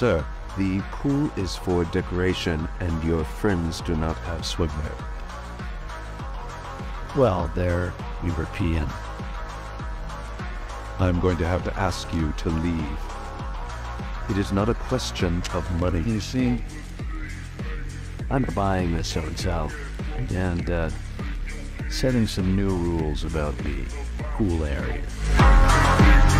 Sir, the pool is for decoration and your friends do not have swimwear. Well, they're European. I'm going to have to ask you to leave. It is not a question of money. You see, I'm buying this hotel and uh, setting some new rules about the pool area.